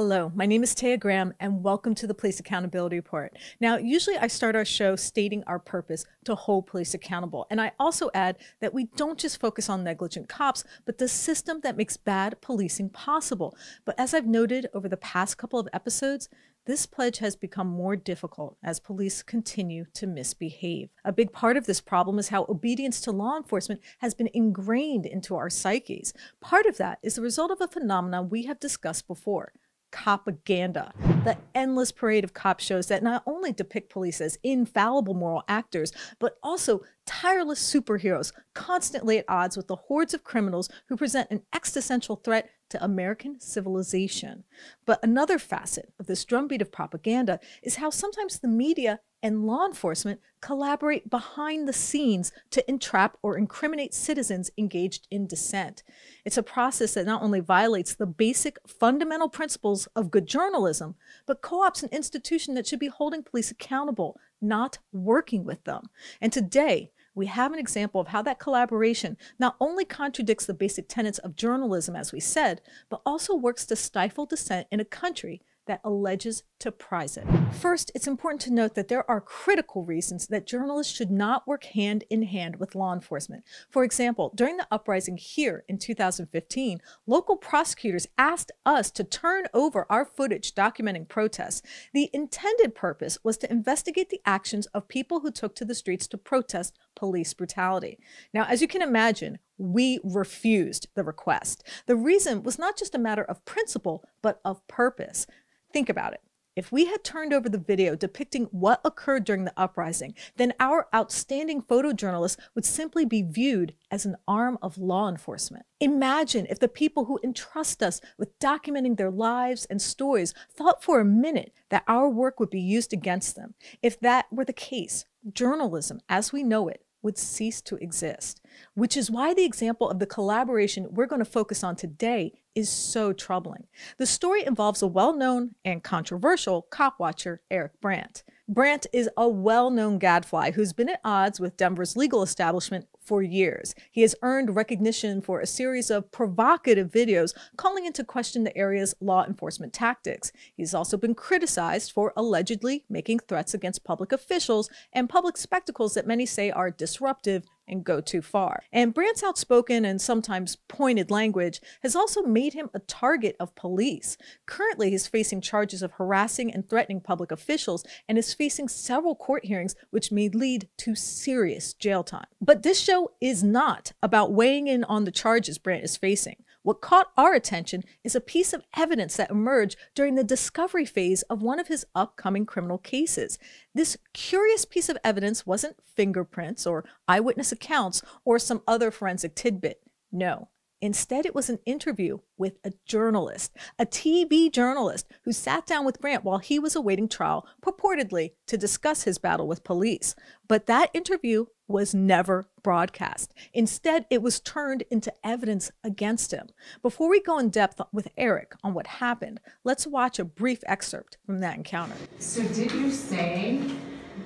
Hello, my name is Taya Graham, and welcome to the Police Accountability Report. Now, usually I start our show stating our purpose to hold police accountable. And I also add that we don't just focus on negligent cops, but the system that makes bad policing possible. But as I've noted over the past couple of episodes, this pledge has become more difficult as police continue to misbehave. A big part of this problem is how obedience to law enforcement has been ingrained into our psyches. Part of that is the result of a phenomenon we have discussed before propaganda, the endless parade of cop shows that not only depict police as infallible moral actors, but also tireless superheroes constantly at odds with the hordes of criminals who present an existential threat to American civilization. But another facet of this drumbeat of propaganda is how sometimes the media and law enforcement collaborate behind the scenes to entrap or incriminate citizens engaged in dissent. It's a process that not only violates the basic fundamental principles of good journalism, but co-ops an institution that should be holding police accountable, not working with them. And today, we have an example of how that collaboration not only contradicts the basic tenets of journalism, as we said, but also works to stifle dissent in a country that alleges to prize it. First, it's important to note that there are critical reasons that journalists should not work hand in hand with law enforcement. For example, during the uprising here in 2015, local prosecutors asked us to turn over our footage documenting protests. The intended purpose was to investigate the actions of people who took to the streets to protest police brutality. Now, as you can imagine, we refused the request. The reason was not just a matter of principle, but of purpose. Think about it. If we had turned over the video depicting what occurred during the uprising, then our outstanding photojournalists would simply be viewed as an arm of law enforcement. Imagine if the people who entrust us with documenting their lives and stories thought for a minute that our work would be used against them. If that were the case, journalism as we know it would cease to exist, which is why the example of the collaboration we're going to focus on today is so troubling. The story involves a well known and controversial cop watcher, Eric Brandt. Brandt is a well known gadfly who's been at odds with Denver's legal establishment for years. He has earned recognition for a series of provocative videos calling into question the area's law enforcement tactics. He's also been criticized for allegedly making threats against public officials and public spectacles that many say are disruptive and go too far. And Brandt's outspoken and sometimes pointed language has also made him a target of police. Currently, he's facing charges of harassing and threatening public officials and is facing several court hearings, which may lead to serious jail time. But this show is not about weighing in on the charges Brandt is facing. What caught our attention is a piece of evidence that emerged during the discovery phase of one of his upcoming criminal cases. This curious piece of evidence wasn't fingerprints or eyewitness accounts or some other forensic tidbit. No, Instead, it was an interview with a journalist, a TV journalist who sat down with Brandt while he was awaiting trial, purportedly to discuss his battle with police. But that interview was never broadcast. Instead, it was turned into evidence against him. Before we go in depth with Eric on what happened, let's watch a brief excerpt from that encounter. So, did you say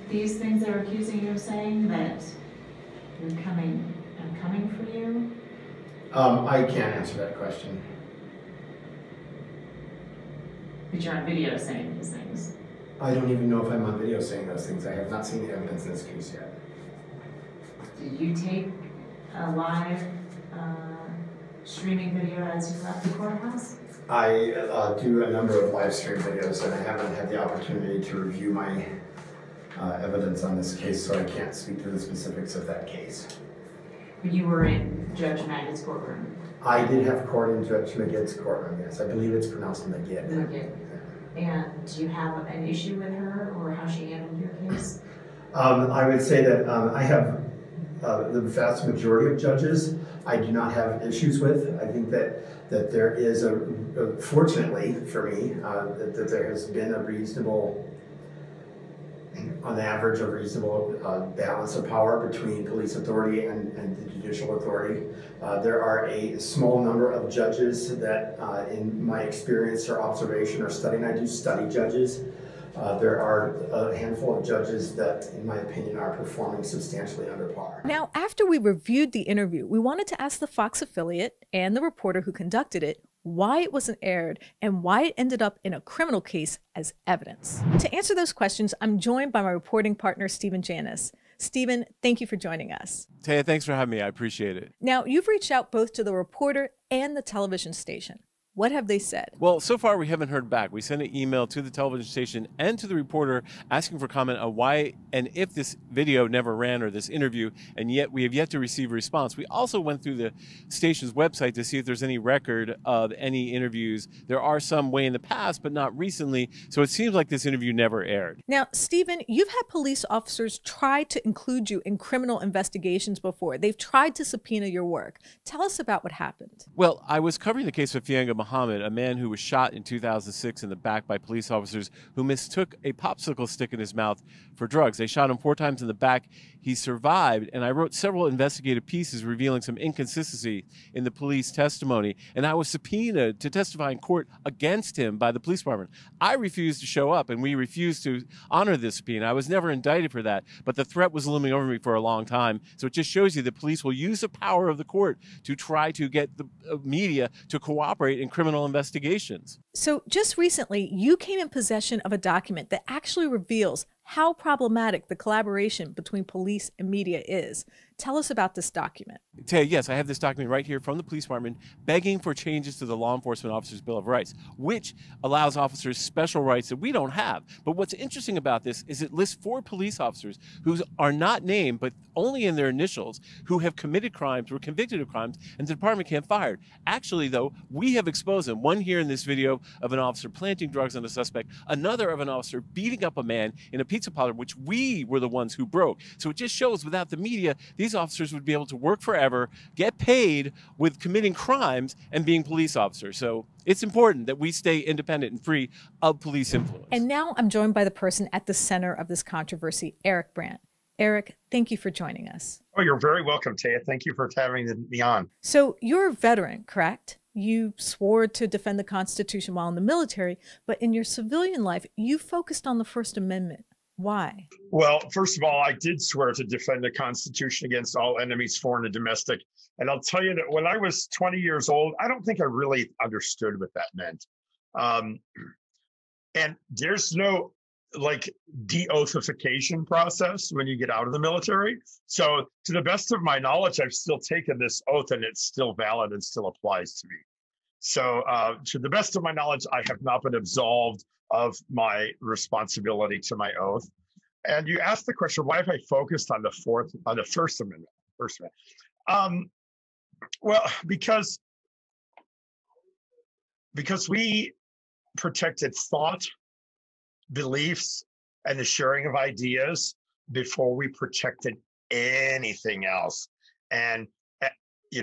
these things they're accusing you of saying that you're coming, I'm coming for you? Um, I can't answer that question. But you're on video saying these things. I don't even know if I'm on video saying those things. I have not seen the evidence in this case yet. Did you take a live uh, streaming video as you left the courthouse? I uh, do a number of live stream videos and I haven't had the opportunity to review my uh, evidence on this case, so I can't speak to the specifics of that case. You were in Judge Maggid's courtroom. I did have court in Judge McGitt's courtroom, yes. I believe it's pronounced McGitt. McGitt. And do you have an issue with her or how she handled your case? Um, I would say that um, I have uh, the vast majority of judges I do not have issues with. I think that that there is a, a fortunately for me uh, that, that there has been a reasonable on average, a reasonable uh, balance of power between police authority and, and the judicial authority. Uh, there are a small number of judges that, uh, in my experience or observation or studying, I do study judges. Uh, there are a handful of judges that, in my opinion, are performing substantially under par. Now, after we reviewed the interview, we wanted to ask the Fox affiliate and the reporter who conducted it why it wasn't aired, and why it ended up in a criminal case as evidence. To answer those questions, I'm joined by my reporting partner, Stephen Janis. Stephen, thank you for joining us. Taya, thanks for having me. I appreciate it. Now, you've reached out both to the reporter and the television station. What have they said? Well, so far we haven't heard back. We sent an email to the television station and to the reporter asking for comment on why and if this video never ran or this interview, and yet we have yet to receive a response. We also went through the station's website to see if there's any record of any interviews. There are some way in the past, but not recently, so it seems like this interview never aired. Now, Stephen, you've had police officers try to include you in criminal investigations before. They've tried to subpoena your work. Tell us about what happened. Well, I was covering the case of Fianga Muhammad, a man who was shot in 2006 in the back by police officers who mistook a popsicle stick in his mouth for drugs. They shot him four times in the back. He survived, and I wrote several investigative pieces revealing some inconsistency in the police testimony. And I was subpoenaed to testify in court against him by the police department. I refused to show up, and we refused to honor this subpoena. I was never indicted for that, but the threat was looming over me for a long time. So it just shows you that police will use the power of the court to try to get the uh, media to cooperate in criminal investigations. So, just recently, you came in possession of a document that actually reveals how problematic the collaboration between police and media is. Tell us about this document. Yes, I have this document right here from the police department begging for changes to the Law Enforcement Officers Bill of Rights, which allows officers special rights that we don't have. But what's interesting about this is it lists four police officers who are not named, but only in their initials, who have committed crimes, were convicted of crimes, and the department can't fire. Actually, though, we have exposed them. One here in this video of an officer planting drugs on a suspect, another of an officer beating up a man in a pizza parlor, which we were the ones who broke. So it just shows without the media, these officers would be able to work forever, get paid with committing crimes and being police officers. So it's important that we stay independent and free of police influence. And now I'm joined by the person at the center of this controversy, Eric Brandt. Eric, thank you for joining us. Oh, you're very welcome, Taya. Thank you for having me on. So, you're a veteran, correct? You swore to defend the Constitution while in the military, but in your civilian life, you focused on the First Amendment. Why? Well, first of all, I did swear to defend the Constitution against all enemies, foreign and domestic. And I'll tell you that when I was 20 years old, I don't think I really understood what that meant. Um, and there's no like deoathification process when you get out of the military. So, to the best of my knowledge, I've still taken this oath and it's still valid and still applies to me. So, uh, to the best of my knowledge, I have not been absolved of my responsibility to my oath. And you asked the question, why have I focused on the fourth, on the First Amendment? First Amendment. Um, well, because because we protected thought, beliefs, and the sharing of ideas before we protected anything else. And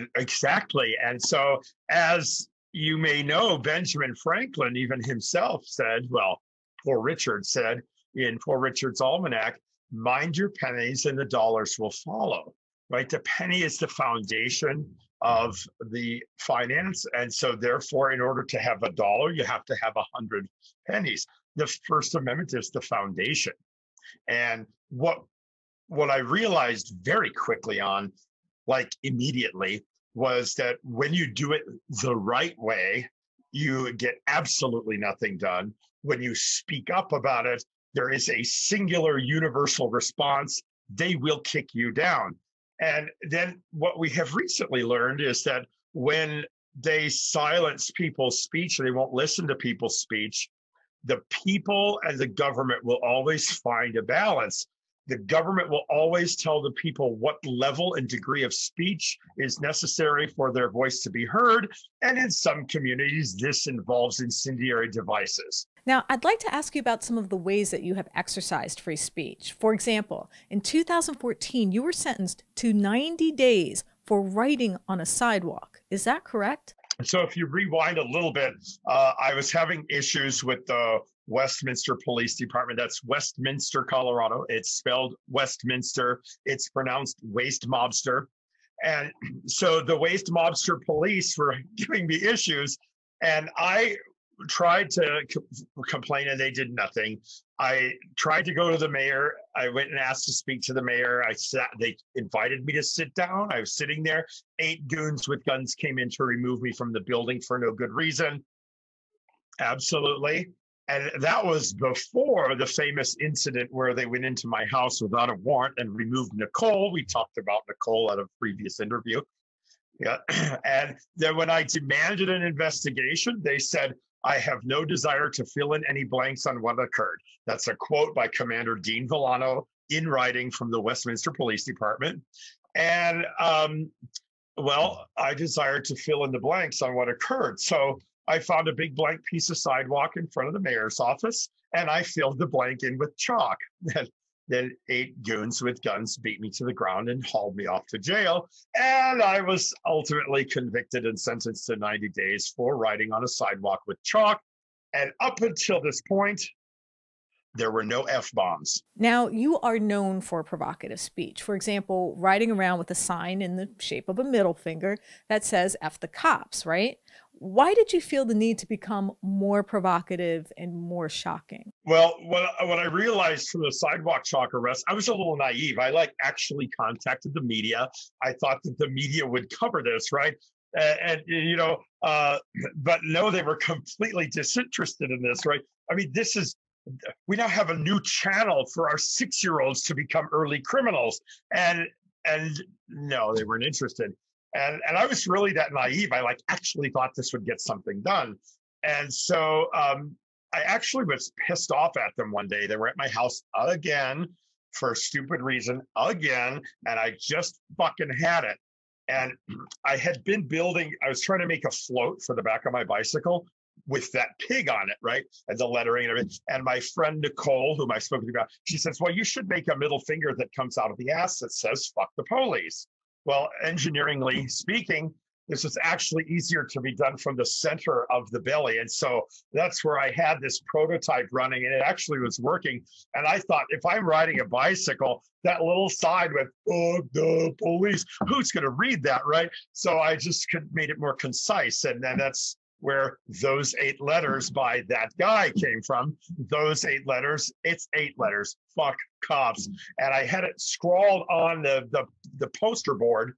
know, exactly. And so, as you may know, Benjamin Franklin, even himself, said, well, Poor Richard said in Poor Richard's Almanac, mind your pennies and the dollars will follow, right? The penny is the foundation of the finance. And so, therefore, in order to have a dollar, you have to have a hundred pennies. The First Amendment is the foundation. And what what I realized very quickly on, like immediately, was that when you do it the right way, you get absolutely nothing done. When you speak up about it, there is a singular universal response. They will kick you down. And then what we have recently learned is that when they silence people's speech, they won't listen to people's speech, the people and the government will always find a balance the government will always tell the people what level and degree of speech is necessary for their voice to be heard. And in some communities, this involves incendiary devices. Now, I'd like to ask you about some of the ways that you have exercised free speech. For example, in 2014, you were sentenced to 90 days for writing on a sidewalk. Is that correct? So, if you rewind a little bit, uh, I was having issues with the Westminster Police Department. That's Westminster, Colorado. It's spelled Westminster. It's pronounced Waste Mobster. And so the Waste Mobster police were giving me issues, and I tried to co- complain, and they did nothing. I tried to go to the mayor. I went and asked to speak to the mayor. I sat, they invited me to sit down. I was sitting there. Eight goons with guns came in to remove me from the building for no good reason. Absolutely. And that was before the famous incident where they went into my house without a warrant and removed Nicole. We talked about Nicole at a previous interview. Yeah. And then when I demanded an investigation, they said, I have no desire to fill in any blanks on what occurred. That's a quote by Commander Dean Villano in writing from the Westminster Police Department. And um, well, I desired to fill in the blanks on what occurred. So I found a big blank piece of sidewalk in front of the mayor's office and I filled the blank in with chalk. then eight goons with guns beat me to the ground and hauled me off to jail. And I was ultimately convicted and sentenced to 90 days for riding on a sidewalk with chalk. And up until this point, there were no F bombs. Now, you are known for provocative speech. For example, riding around with a sign in the shape of a middle finger that says F the cops, right? Why did you feel the need to become more provocative and more shocking? Well, when, when I realized from the sidewalk chalk arrest, I was a little naive. I like actually contacted the media. I thought that the media would cover this, right? And, and you know, uh, but no, they were completely disinterested in this, right? I mean, this is we now have a new channel for our six year olds to become early criminals and and no they weren't interested and and i was really that naive i like actually thought this would get something done and so um, i actually was pissed off at them one day they were at my house again for a stupid reason again and i just fucking had it and i had been building i was trying to make a float for the back of my bicycle with that pig on it, right? And the lettering and everything. And my friend Nicole, whom I spoke to about, she says, Well, you should make a middle finger that comes out of the ass that says, fuck the police. Well, engineeringly speaking, this is actually easier to be done from the center of the belly. And so that's where I had this prototype running, and it actually was working. And I thought, if I'm riding a bicycle, that little side with oh, the police, who's going to read that, right? So I just could, made it more concise. And then that's where those eight letters by that guy came from. Those eight letters, it's eight letters. Fuck cops. And I had it scrawled on the the, the poster board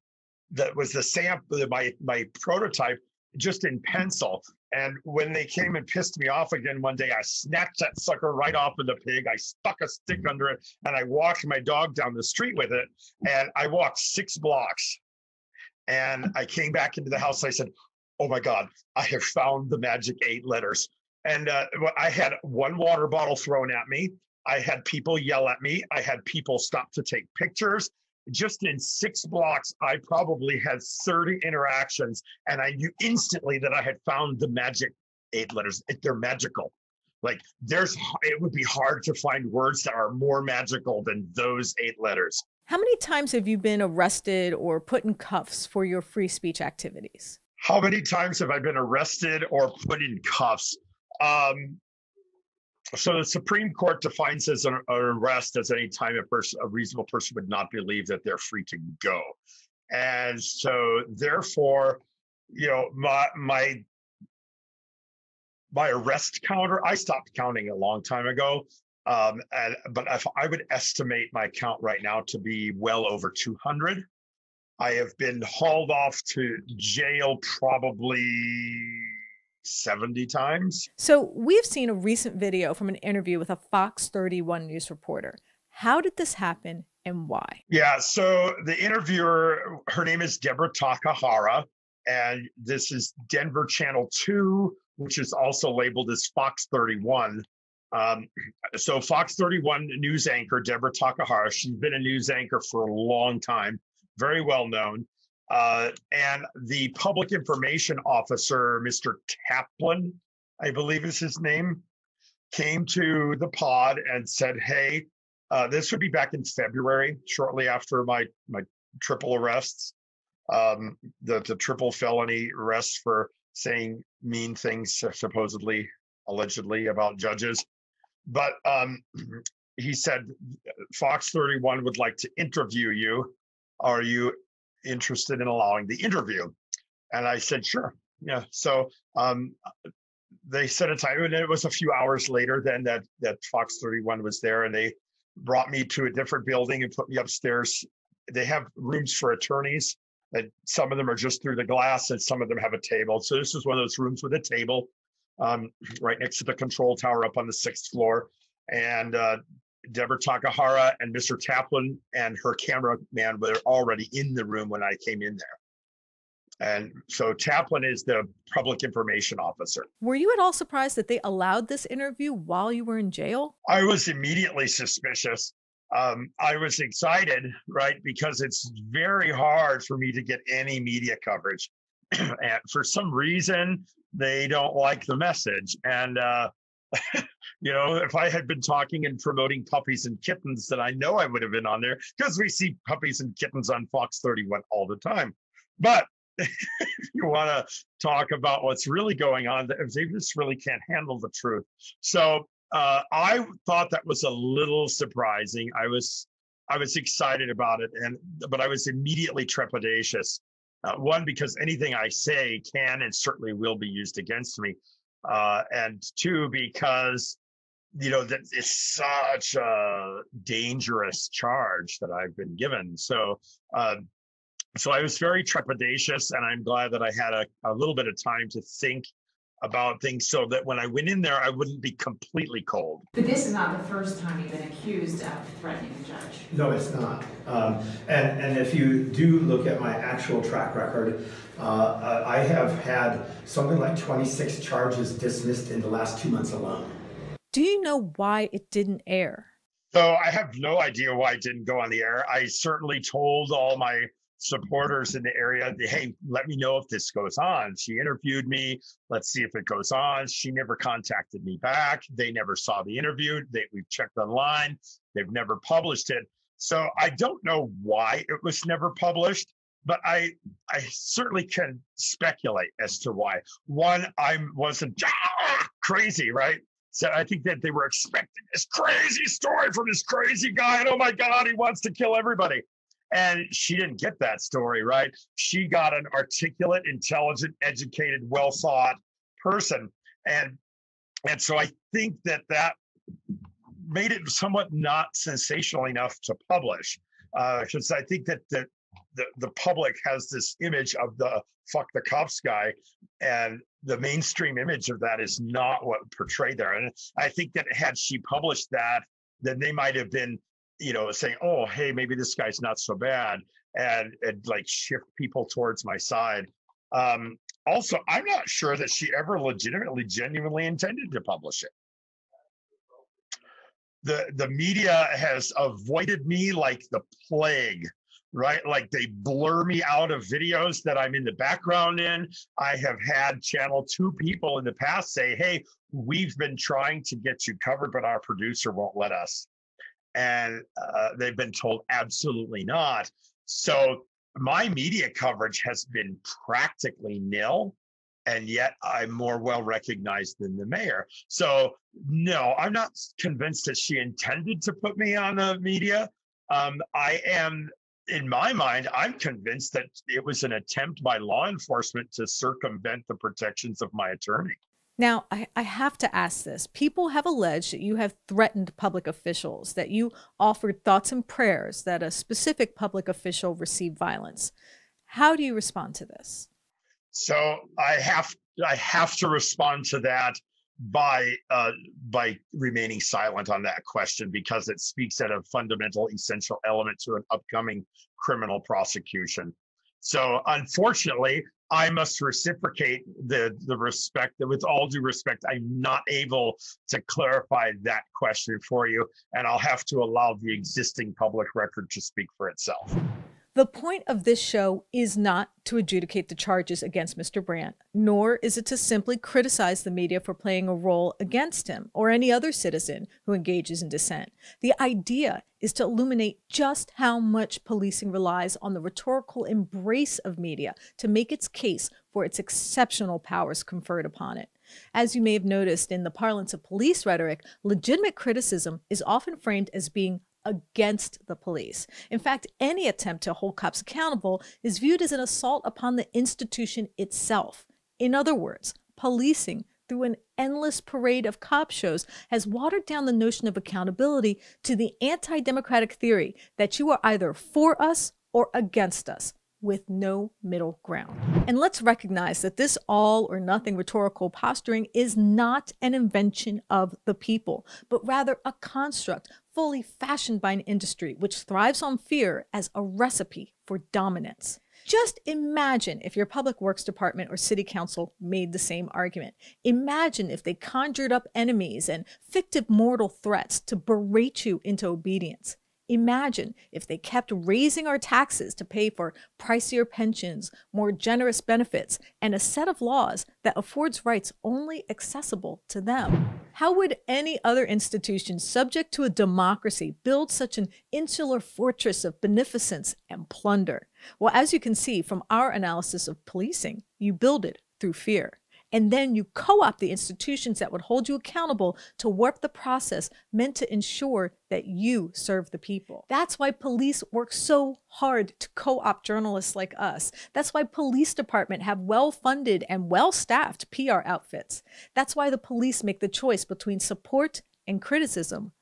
that was the sample, my my prototype, just in pencil. And when they came and pissed me off again one day, I snatched that sucker right off of the pig. I stuck a stick under it and I walked my dog down the street with it. And I walked six blocks. And I came back into the house. I said, oh my God, I have found the magic eight letters. And uh, I had one water bottle thrown at me. I had people yell at me. I had people stop to take pictures. Just in six blocks, I probably had 30 interactions, and I knew instantly that I had found the magic eight letters. They're magical. Like there's, it would be hard to find words that are more magical than those eight letters. How many times have you been arrested or put in cuffs for your free speech activities? How many times have I been arrested or put in cuffs? Um, so the Supreme Court defines as an, arrest as any time a person, a reasonable person would not believe that they're free to go. And so therefore, you know, my my my arrest counter, I stopped counting a long time ago. Um, and, but if I would estimate my count right now to be well over 200. I have been hauled off to jail probably 70 times. So, we've seen a recent video from an interview with a Fox 31 news reporter. How did this happen and why? Yeah, so the interviewer, her name is Deborah Takahara, and this is Denver Channel 2, which is also labeled as Fox 31. Um, so, Fox 31 news anchor Deborah Takahara, she's been a news anchor for a long time very well known. Uh, and the public information officer, Mr. Kaplan, I believe is his name, came to the pod and said, Hey, uh, this would be back in February, shortly after my, my triple arrests, um, the, the triple felony arrests for saying mean things, supposedly, allegedly, about judges. But um, he said, Fox 31 would like to interview you are you interested in allowing the interview? And I said, sure. Yeah. So um, they set a time, and it was a few hours later then that that Fox 31 was there, and they brought me to a different building and put me upstairs. They have rooms for attorneys. And some of them are just through the glass, and some of them have a table. So this is one of those rooms with a table, um, right next to the control tower up on the sixth floor. And uh, Deborah Takahara and Mr. Taplin and her cameraman were already in the room when I came in there. And so Taplin is the public information officer. Were you at all surprised that they allowed this interview while you were in jail? I was immediately suspicious. Um, I was excited, right? Because it's very hard for me to get any media coverage. and for some reason, they don't like the message. And, uh, you know, if I had been talking and promoting puppies and kittens, then I know I would have been on there because we see puppies and kittens on Fox 31 all the time. But if you want to talk about what's really going on, they just really can't handle the truth. So uh, I thought that was a little surprising. I was I was excited about it, and but I was immediately trepidatious. Uh, one because anything I say can and certainly will be used against me, uh, and two because you know that it's such a dangerous charge that I've been given. So uh, so I was very trepidatious, and I'm glad that I had a, a little bit of time to think about things so that when I went in there, I wouldn't be completely cold. But this is not the first time you've been accused of threatening a judge. No, it's not. Um, and, and if you do look at my actual track record, uh, I have had something like 26 charges dismissed in the last two months alone. Do you know why it didn't air? So I have no idea why it didn't go on the air. I certainly told all my supporters in the area, hey, let me know if this goes on. She interviewed me. Let's see if it goes on. She never contacted me back. They never saw the interview. They, we've checked online. They've never published it. So I don't know why it was never published, but I I certainly can speculate as to why. One, I wasn't ah, crazy, right? So I think that they were expecting this crazy story from this crazy guy, and oh my God, he wants to kill everybody. And she didn't get that story, right? She got an articulate, intelligent, educated, well thought person. And and so I think that that made it somewhat not sensational enough to publish. Because uh, I think that the, the the public has this image of the fuck the cops guy, and the mainstream image of that is not what portrayed there. And I think that had she published that, then they might have been you know, saying, "Oh, hey, maybe this guy's not so bad," and and like shift people towards my side. Um, also, I'm not sure that she ever legitimately, genuinely intended to publish it. The the media has avoided me like the plague right? Like they blur me out of videos that I'm in the background in. I have had channel two people in the past say, Hey, we've been trying to get you covered, but our producer won't let us and uh, they've been told absolutely not. So my media coverage has been practically nil, and yet I'm more well recognized than the mayor. So no, I'm not convinced that she intended to put me on the media. Um, I am. In my mind, I'm convinced that it was an attempt by law enforcement to circumvent the protections of my attorney. Now, I, I, have to ask this. People have alleged that you have threatened public officials, that you offered thoughts and prayers that a specific public official received violence. How do you respond to this? So I have I have to respond to that by uh, by remaining silent on that question because it speaks at a fundamental, essential element to an upcoming criminal prosecution. So unfortunately, I must reciprocate the the respect that with all due respect, I'm not able to clarify that question for you, and I'll have to allow the existing public record to speak for itself. The point of this show is not to adjudicate the charges against Mr. Brandt, nor is it to simply criticize the media for playing a role against him or any other citizen who engages in dissent. The idea is to illuminate just how much policing relies on the rhetorical embrace of media to make its case for its exceptional powers conferred upon it. As you may have noticed in the parlance of police rhetoric, legitimate criticism is often framed as being against the police. In fact, any attempt to hold cops accountable is viewed as an assault upon the institution itself. In other words, policing through an endless parade of cop shows has watered down the notion of accountability to the anti democratic theory that you are either for us or against us with no middle ground. And let's recognize that this all or nothing rhetorical posturing is not an invention of the people, but rather a construct fully fashioned by an industry which thrives on fear as a recipe for dominance. Just imagine if your public works department or city council made the same argument. Imagine if they conjured up enemies and fictive mortal threats to berate you into obedience. Imagine if they kept raising our taxes to pay for pricier pensions, more generous benefits, and a set of laws that affords rights only accessible to them. How would any other institution subject to a democracy build such an insular fortress of beneficence and plunder? Well, as you can see from our analysis of policing, you build it through fear and then you co opt the institutions that would hold you accountable to warp the process meant to ensure that you serve the people. That's why police work so hard to co opt journalists like us. That's why police department have well funded and well staffed PR outfits. That's why the police make the choice between support and criticism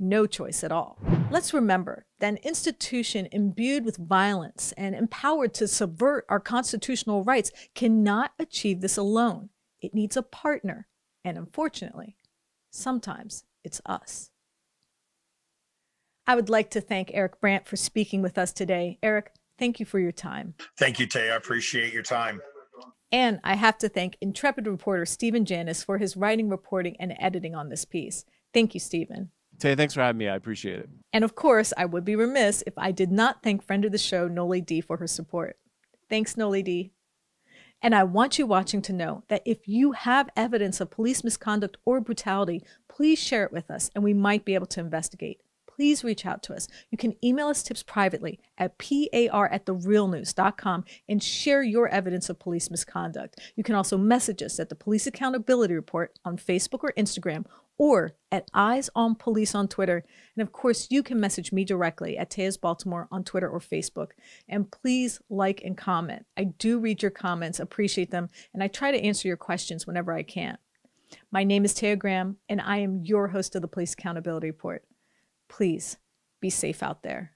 no choice at all. Let's remember that an institution imbued with violence and empowered to subvert our constitutional rights cannot achieve this alone. It needs a partner. And unfortunately, sometimes it's us. I would like to thank Eric Brandt for speaking with us today. Eric, thank you for your time. Thank you, Tay. I appreciate your time. And I have to thank intrepid reporter Stephen Janis for his writing, reporting, and editing on this piece. Thank you, Stephen. Tay, thanks for having me. I appreciate it. And of course, I would be remiss if I did not thank friend of the show, Noli D, for her support. Thanks, Noli D. And I want you watching to know that if you have evidence of police misconduct or brutality, please share it with us and we might be able to investigate. Please reach out to us. You can email us tips privately at par at therealnews.com and share your evidence of police misconduct. You can also message us at the Police Accountability Report on Facebook or Instagram or at Eyes on Police on Twitter. And of course, you can message me directly at Tayas Baltimore on Twitter or Facebook. And please like and comment. I do read your comments, appreciate them, and I try to answer your questions whenever I can. My name is Taya Graham, and I am your host of the Police Accountability Report. Please be safe out there.